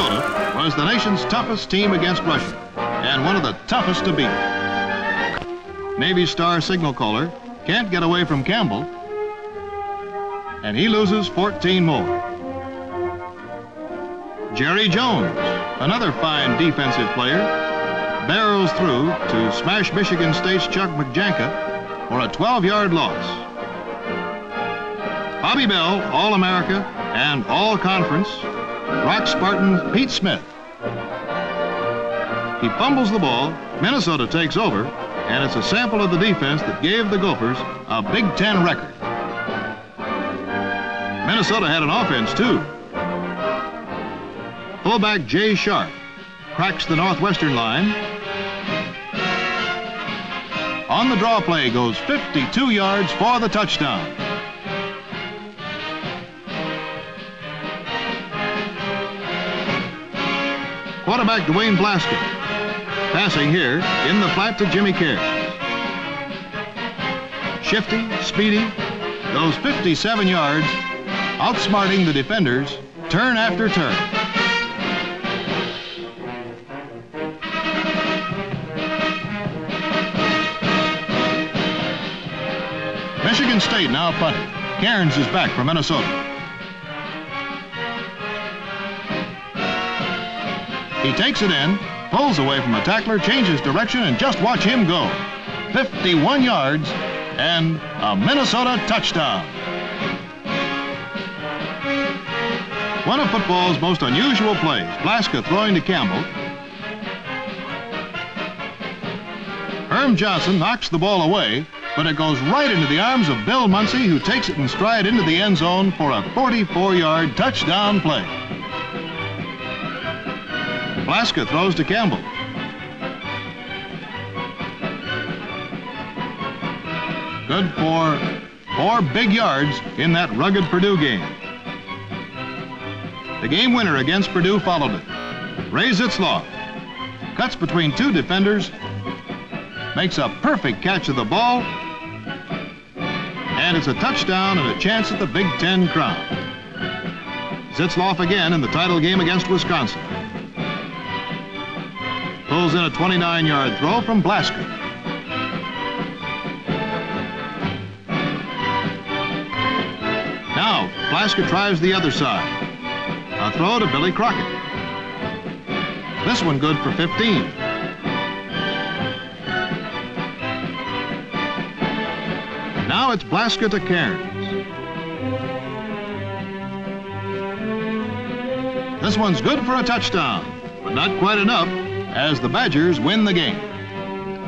Minnesota was the nation's toughest team against Russia and one of the toughest to beat. Navy star signal caller can't get away from Campbell, and he loses 14 more. Jerry Jones, another fine defensive player, barrels through to smash Michigan State's Chuck McJanka for a 12-yard loss. Bobby Bell, All-America and All-Conference, Rock Spartan Pete Smith. He fumbles the ball, Minnesota takes over, and it's a sample of the defense that gave the Gophers a Big Ten record. Minnesota had an offense, too. Fullback Jay Sharp cracks the Northwestern line. On the draw play goes 52 yards for the touchdown. Quarterback Duane Blaska passing here in the flat to Jimmy Kerr. Shifty, speedy, goes 57 yards, outsmarting the defenders turn after turn. Michigan State now punting. Cairns is back for Minnesota. He takes it in, pulls away from a tackler, changes direction, and just watch him go. 51 yards and a Minnesota touchdown. One of football's most unusual plays, Blaska throwing to Campbell. Herm Johnson knocks the ball away, but it goes right into the arms of Bill Munsey, who takes it in stride into the end zone for a 44-yard touchdown play. Blaska throws to Campbell. Good for four big yards in that rugged Purdue game. The game winner against Purdue followed it. Ray Zitzloff cuts between two defenders, makes a perfect catch of the ball, and it's a touchdown and a chance at the Big Ten crown. Zitzloff again in the title game against Wisconsin. Pulls in a 29-yard throw from Blaska. Now, Blaska tries the other side. A throw to Billy Crockett. This one good for 15. Now it's Blaska to Cairns. This one's good for a touchdown, but not quite enough as the Badgers win the game.